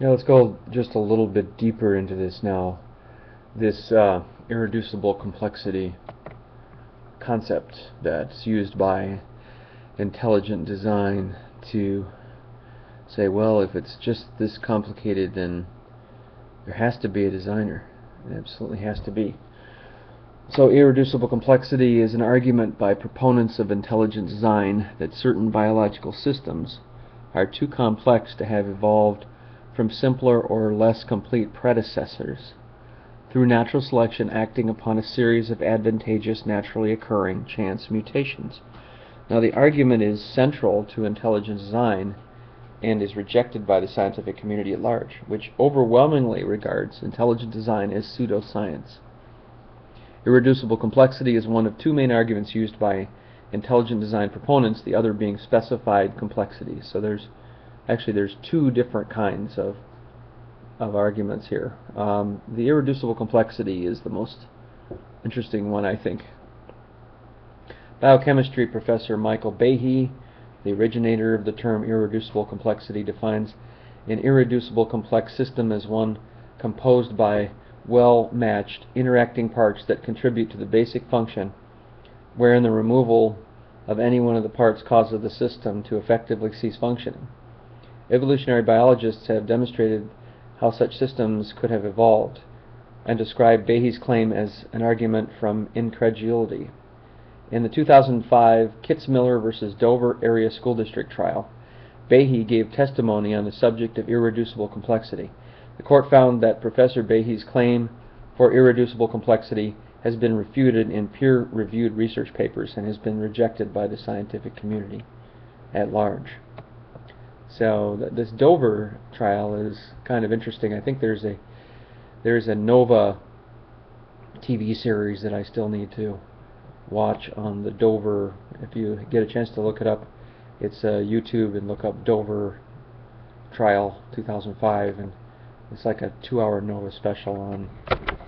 Now let's go just a little bit deeper into this now. This uh, irreducible complexity concept that's used by intelligent design to say, well, if it's just this complicated, then there has to be a designer. It absolutely has to be. So irreducible complexity is an argument by proponents of intelligent design that certain biological systems are too complex to have evolved from simpler or less complete predecessors through natural selection acting upon a series of advantageous naturally occurring chance mutations. Now the argument is central to intelligent design and is rejected by the scientific community at large, which overwhelmingly regards intelligent design as pseudoscience. Irreducible complexity is one of two main arguments used by intelligent design proponents, the other being specified complexity. So there's actually there's two different kinds of of arguments here. Um, the irreducible complexity is the most interesting one, I think. Biochemistry professor Michael Behe the originator of the term irreducible complexity defines an irreducible complex system as one composed by well-matched interacting parts that contribute to the basic function, wherein the removal of any one of the parts causes the system to effectively cease functioning. Evolutionary biologists have demonstrated how such systems could have evolved, and describe Behe's claim as an argument from incredulity. In the 2005 Kitzmiller versus Dover Area School District trial, Behe gave testimony on the subject of irreducible complexity. The court found that Professor Behe's claim for irreducible complexity has been refuted in peer-reviewed research papers and has been rejected by the scientific community at large. So th this Dover trial is kind of interesting. I think there's a there's a Nova TV series that I still need to watch on the Dover. If you get a chance to look it up, it's uh, YouTube and look up Dover Trial 2005, and it's like a two-hour Nova special on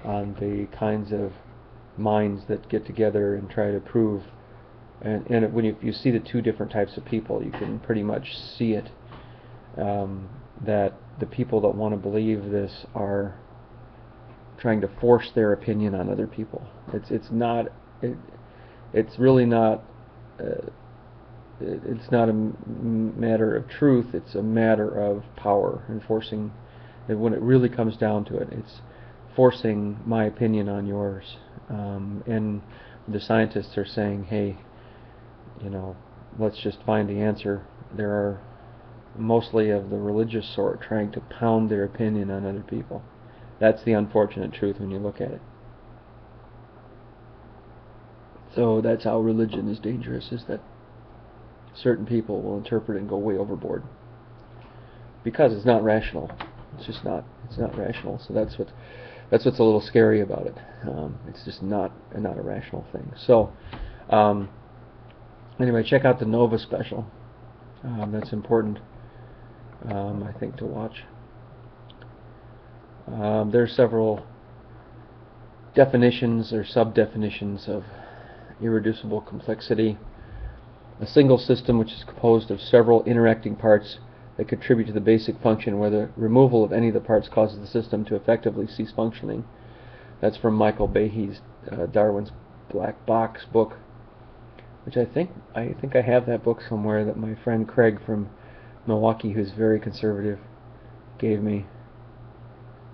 on the kinds of minds that get together and try to prove. And, and when you, you see the two different types of people, you can pretty much see it um, that the people that want to believe this are trying to force their opinion on other people. It's it's not it, it's really not uh, it's not a matter of truth it's a matter of power enforcing and when it really comes down to it it's forcing my opinion on yours um, and the scientists are saying hey you know let's just find the answer there are mostly of the religious sort trying to pound their opinion on other people that's the unfortunate truth when you look at it so that's how religion is dangerous, is that certain people will interpret and go way overboard. Because it's not rational. It's just not it's not rational. So that's what that's what's a little scary about it. Um, it's just not not a rational thing. So um, anyway, check out the Nova special. Um, that's important, um, I think, to watch. Um, there are several definitions or sub-definitions of irreducible complexity, a single system which is composed of several interacting parts that contribute to the basic function where the removal of any of the parts causes the system to effectively cease functioning. That's from Michael Behe's uh, Darwin's Black Box book, which I think I think I have that book somewhere that my friend Craig from Milwaukee, who's very conservative, gave me.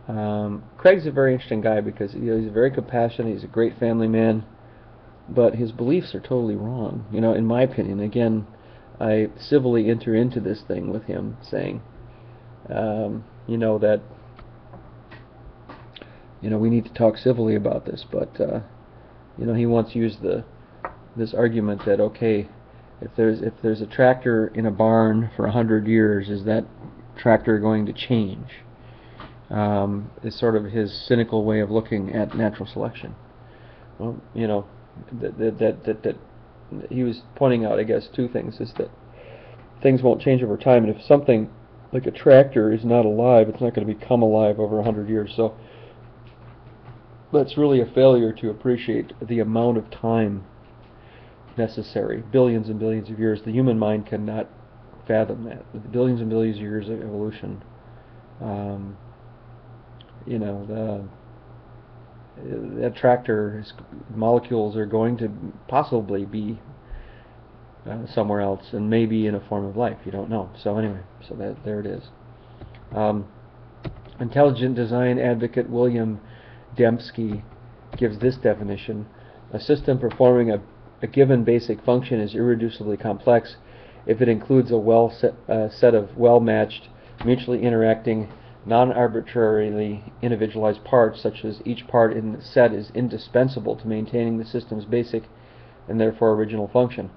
Um, Craig's a very interesting guy because you know, he's very compassionate. He's a great family man but his beliefs are totally wrong. You know, in my opinion, again, I civilly enter into this thing with him, saying, um, you know, that, you know, we need to talk civilly about this, but, uh, you know, he wants to use the this argument that okay, if there's if there's a tractor in a barn for a hundred years, is that tractor going to change? Um, is sort of his cynical way of looking at natural selection. Well, you know, that, that, that, that, he was pointing out, I guess, two things, is that things won't change over time, and if something like a tractor is not alive, it's not going to become alive over a hundred years. So that's really a failure to appreciate the amount of time necessary, billions and billions of years. The human mind cannot fathom that. Billions and billions of years of evolution Um, you know, the that tractor molecules are going to possibly be uh, somewhere else and maybe in a form of life. You don't know. So anyway, so that there it is. Um, intelligent design advocate William Dembski gives this definition: a system performing a, a given basic function is irreducibly complex if it includes a well set, uh, set of well-matched, mutually interacting, non-arbitrarily individualized parts, such as each part in the set is indispensable to maintaining the system's basic and therefore original function.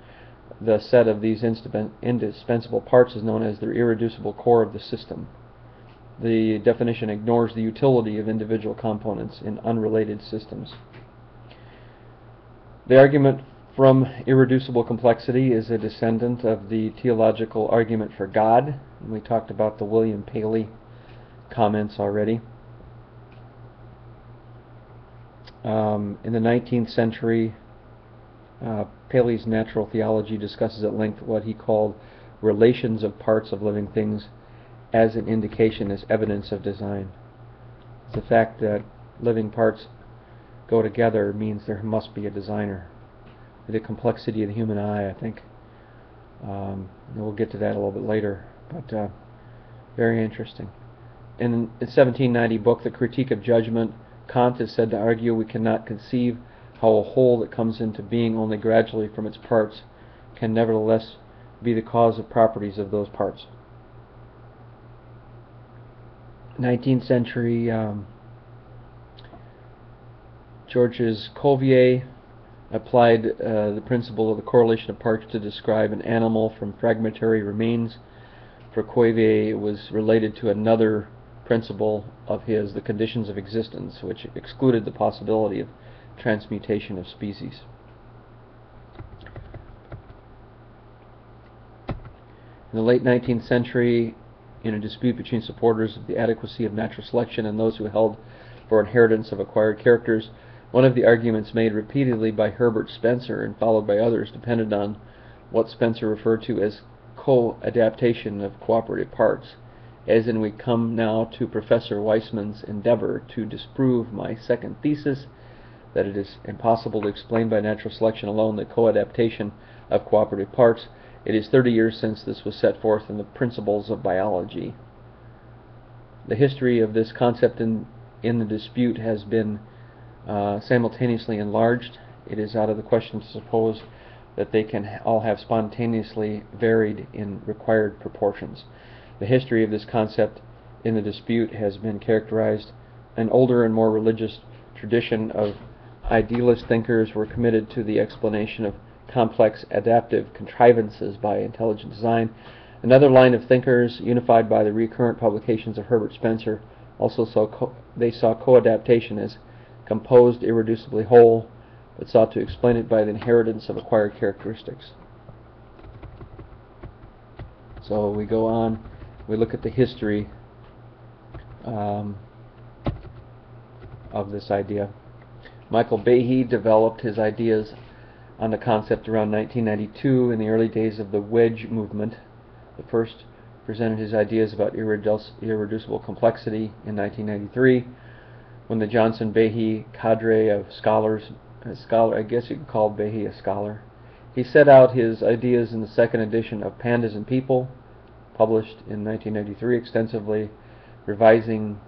The set of these indispensable parts is known as the irreducible core of the system. The definition ignores the utility of individual components in unrelated systems. The argument from irreducible complexity is a descendant of the theological argument for God. We talked about the William Paley comments already. Um, in the 19th century, uh, Paley's natural theology discusses at length what he called relations of parts of living things as an indication, as evidence of design. The fact that living parts go together means there must be a designer the complexity of the human eye, I think. Um, we'll get to that a little bit later, but uh, very interesting. In a 1790 book, The Critique of Judgment, Kant is said to argue we cannot conceive how a whole that comes into being only gradually from its parts can nevertheless be the cause of properties of those parts. 19th century um, Georges Cuvier applied uh, the principle of the correlation of parts to describe an animal from fragmentary remains. For Cuvier, it was related to another principle of his, the conditions of existence, which excluded the possibility of transmutation of species. In the late 19th century, in a dispute between supporters of the adequacy of natural selection and those who held for inheritance of acquired characters, one of the arguments made repeatedly by Herbert Spencer and followed by others depended on what Spencer referred to as co-adaptation of cooperative parts, as in we come now to Professor Weismann's endeavor to disprove my second thesis that it is impossible to explain by natural selection alone the co-adaptation of cooperative parts. It is 30 years since this was set forth in the Principles of Biology. The history of this concept in, in the dispute has been uh, simultaneously enlarged, it is out of the question to suppose that they can all have spontaneously varied in required proportions. The history of this concept in the dispute has been characterized. An older and more religious tradition of idealist thinkers were committed to the explanation of complex adaptive contrivances by intelligent design. Another line of thinkers, unified by the recurrent publications of Herbert Spencer, also saw co- they saw co-adaptation as composed irreducibly whole, but sought to explain it by the inheritance of acquired characteristics. So we go on, we look at the history um, of this idea. Michael Behe developed his ideas on the concept around 1992 in the early days of the wedge movement. The first presented his ideas about irreducible complexity in 1993 when the Johnson Behe cadre of scholars, scholar, I guess you could call Behe a scholar, he set out his ideas in the second edition of Pandas and People, published in 1993, extensively revising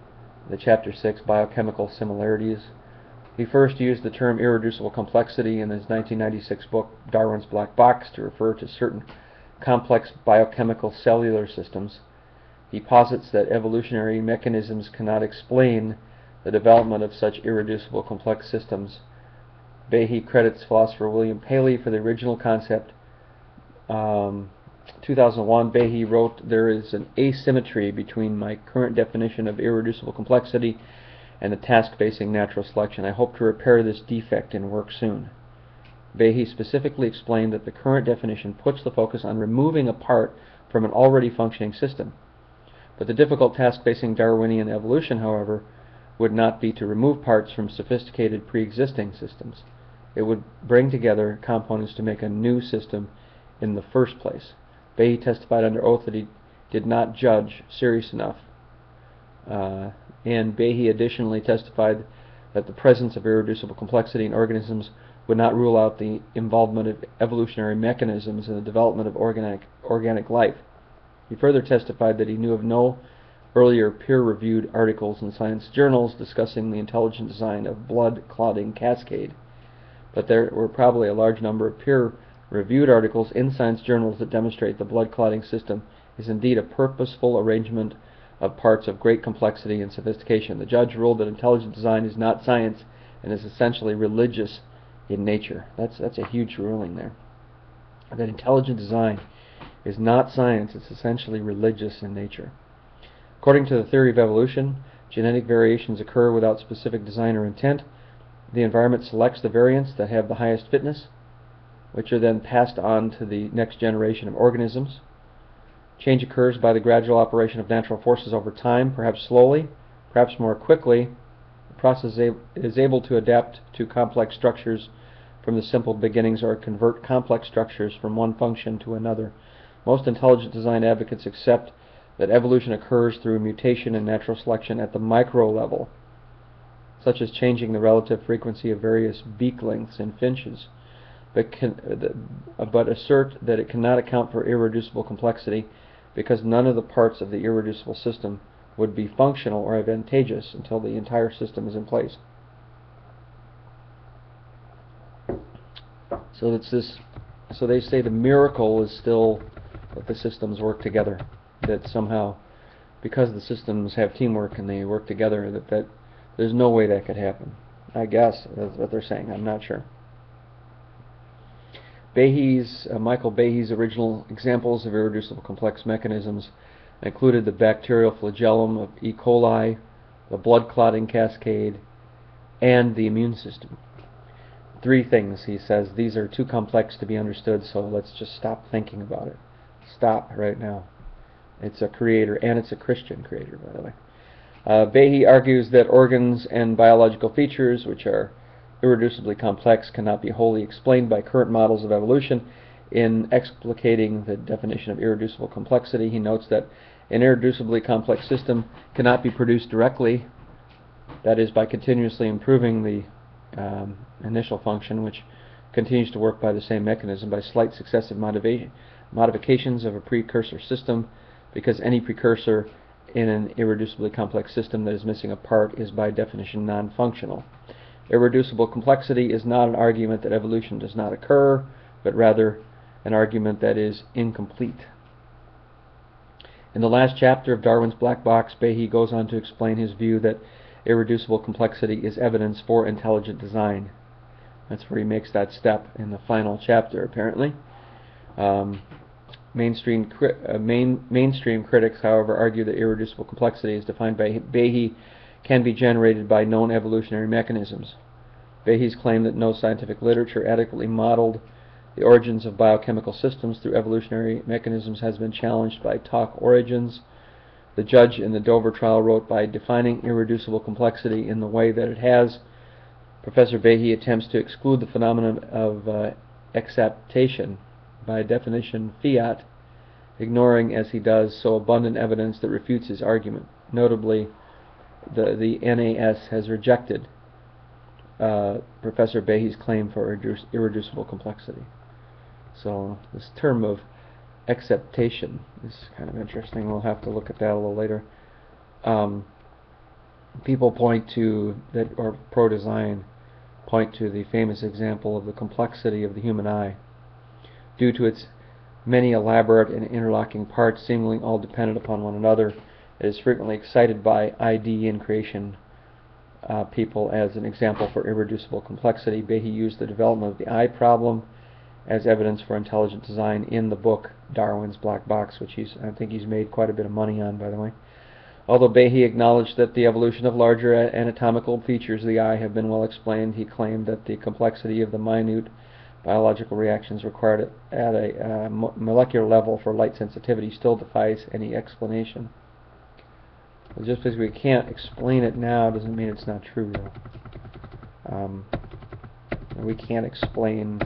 the chapter 6 biochemical similarities. He first used the term irreducible complexity in his 1996 book Darwin's Black Box to refer to certain complex biochemical cellular systems. He posits that evolutionary mechanisms cannot explain the development of such irreducible complex systems. Behe credits philosopher William Paley for the original concept. Um, 2001, Behe wrote, There is an asymmetry between my current definition of irreducible complexity and the task facing natural selection. I hope to repair this defect in work soon. Behe specifically explained that the current definition puts the focus on removing a part from an already functioning system. But the difficult task facing Darwinian evolution, however, would not be to remove parts from sophisticated pre-existing systems. It would bring together components to make a new system in the first place. Behe testified under oath that he did not judge serious enough Uh, and Behe additionally testified that the presence of irreducible complexity in organisms would not rule out the involvement of evolutionary mechanisms in the development of organic, organic life. He further testified that he knew of no earlier peer-reviewed articles in science journals discussing the intelligent design of blood clotting cascade, but there were probably a large number of peer-reviewed articles in science journals that demonstrate the blood clotting system is indeed a purposeful arrangement of parts of great complexity and sophistication. The judge ruled that intelligent design is not science and is essentially religious in nature. That's that's a huge ruling there. That intelligent design is not science, it's essentially religious in nature. According to the theory of evolution, genetic variations occur without specific design or intent. The environment selects the variants that have the highest fitness, which are then passed on to the next generation of organisms. Change occurs by the gradual operation of natural forces over time, perhaps slowly, perhaps more quickly. The process is able to adapt to complex structures from the simple beginnings or convert complex structures from one function to another. Most intelligent design advocates accept that evolution occurs through mutation and natural selection at the micro level, such as changing the relative frequency of various beak lengths in finches, but, can, but assert that it cannot account for irreducible complexity because none of the parts of the irreducible system would be functional or advantageous until the entire system is in place. So it's this. So they say the miracle is still that the systems work together that somehow, because the systems have teamwork and they work together, that, that there's no way that could happen. I guess that's what they're saying. I'm not sure. Behe's, uh, Michael Behe's original examples of irreducible complex mechanisms included the bacterial flagellum of E. coli, the blood clotting cascade, and the immune system. Three things, he says, these are too complex to be understood, so let's just stop thinking about it. Stop right now. It's a creator, and it's a Christian creator, by the way. Uh, Behe argues that organs and biological features, which are irreducibly complex, cannot be wholly explained by current models of evolution. In explicating the definition of irreducible complexity, he notes that an irreducibly complex system cannot be produced directly, that is, by continuously improving the um, initial function, which continues to work by the same mechanism, by slight successive modifications of a precursor system because any precursor in an irreducibly complex system that is missing a part is by definition non-functional. Irreducible complexity is not an argument that evolution does not occur, but rather an argument that is incomplete. In the last chapter of Darwin's Black Box, Behe goes on to explain his view that irreducible complexity is evidence for intelligent design. That's where he makes that step in the final chapter, apparently. Um, Mainstream, uh, main, mainstream critics, however, argue that irreducible complexity as defined by Behe can be generated by known evolutionary mechanisms. Behe's claim that no scientific literature adequately modeled the origins of biochemical systems through evolutionary mechanisms has been challenged by Talk Origins. The judge in the Dover trial wrote, by defining irreducible complexity in the way that it has, Professor Behe attempts to exclude the phenomenon of uh, exaptation by definition fiat, ignoring as he does so abundant evidence that refutes his argument. Notably, the, the NAS has rejected uh, Professor Behe's claim for irreducible complexity. So this term of exaptation is kind of interesting. We'll have to look at that a little later. Um, people point to that, or pro-design point to the famous example of the complexity of the human eye due to its many elaborate and interlocking parts seemingly all dependent upon one another. It is frequently cited by ID and creation uh, people as an example for irreducible complexity. Behe used the development of the eye problem as evidence for intelligent design in the book Darwin's Black Box, which he's, I think he's made quite a bit of money on, by the way. Although Behe acknowledged that the evolution of larger anatomical features of the eye have been well explained, he claimed that the complexity of the minute biological reactions required at a uh, molecular level for light sensitivity still defies any explanation. just because we can't explain it now doesn't mean it's not true, though. Um, we can't explain,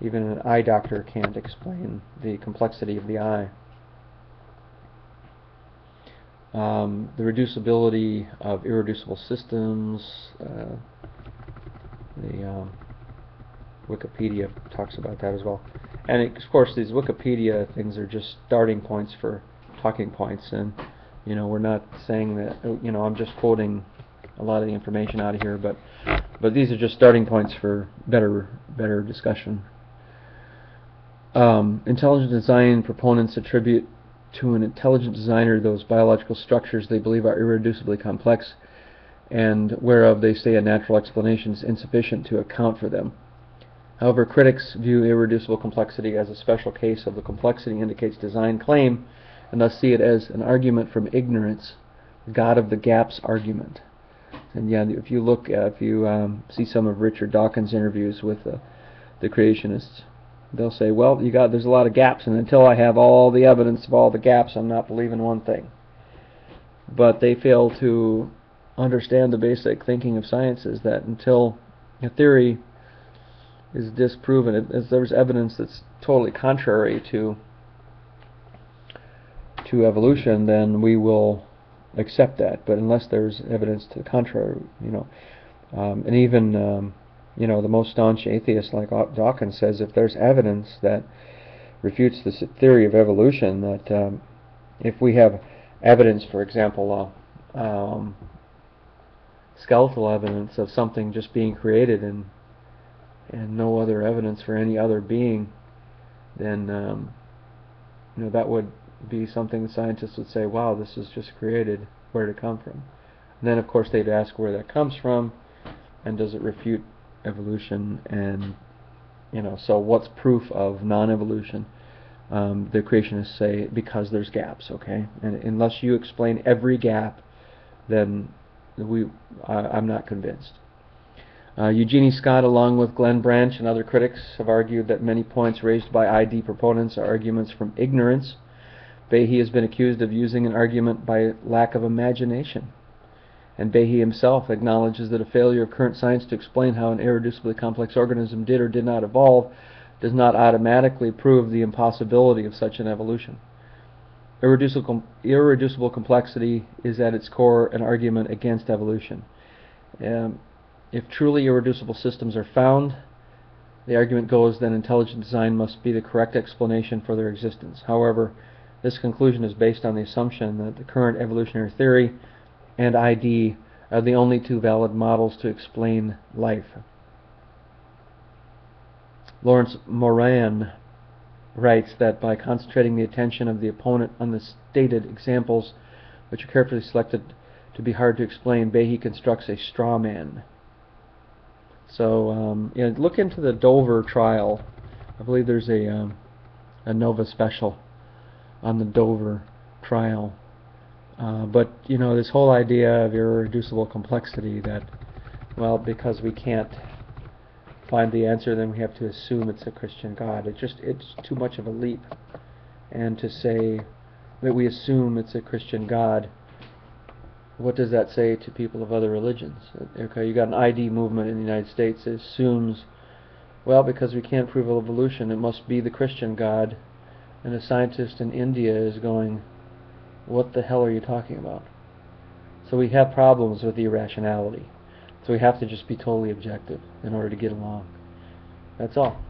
even an eye doctor can't explain the complexity of the eye. um, the reducibility of irreducible systems. Uh, the um, Wikipedia talks about that as well. And it, of course, these Wikipedia things are just starting points for talking points, and you know we're not saying that. You know, I'm just quoting a lot of the information out of here, but but these are just starting points for better better discussion. Um, intelligent design proponents attribute to an intelligent designer those biological structures they believe are irreducibly complex and whereof they say a natural explanation is insufficient to account for them. However, critics view irreducible complexity as a special case of the complexity indicates design claim and thus see it as an argument from ignorance, the God of the gaps argument. And yeah, if you look, uh, if you um, see some of Richard Dawkins' interviews with uh, the creationists, they'll say, "Well, you got there's a lot of gaps, and until I have all the evidence of all the gaps, I'm not believing one thing." But they fail to understand the basic thinking of science is that until a theory is disproven, if there's evidence that's totally contrary to to evolution, then we will accept that. But unless there's evidence to the contrary, you know, um, and even um, you know the most staunch atheist like Dawkins says, if there's evidence that refutes this theory of evolution, that um, if we have evidence, for example, uh, um, skeletal evidence of something just being created and and no other evidence for any other being, then um, you know that would be something the scientists would say, wow, this is just created. Where did it come from? And then, of course, they'd ask where that comes from, and does it refute evolution? And you know, so what's proof of non-evolution? Um, the creationists say because there's gaps. Okay, and unless you explain every gap, then we I, I'm not convinced. Uh, Eugenie Scott, along with Glenn Branch and other critics, have argued that many points raised by ID proponents are arguments from ignorance Behe has been accused of using an argument by lack of imagination. And Behe himself acknowledges that a failure of current science to explain how an irreducibly complex organism did or did not evolve does not automatically prove the impossibility of such an evolution. Irreducible, irreducible complexity is at its core an argument against evolution. Um, if truly irreducible systems are found, the argument goes that intelligent design must be the correct explanation for their existence. However, this conclusion is based on the assumption that the current evolutionary theory and ID are the only two valid models to explain life. Laurence Moran writes that by concentrating the attention of the opponent on the stated examples, which are carefully selected to be hard to explain, Behe constructs a straw man. So um, you know, look into the Dover trial. I believe there's a um, a Nova special on the Dover trial. Uh, but you know this whole idea of irreducible complexity that well because we can't find the answer then we have to assume it's a Christian God. It just it's too much of a leap. And to say that we assume it's a Christian God, what does that say to people of other religions? Okay, you got an ID movement in the United States that assumes well because we can't prove evolution it must be the Christian God and a scientist in India is going, what the hell are you talking about? So we have problems with the irrationality. So we have to just be totally objective in order to get along. That's all.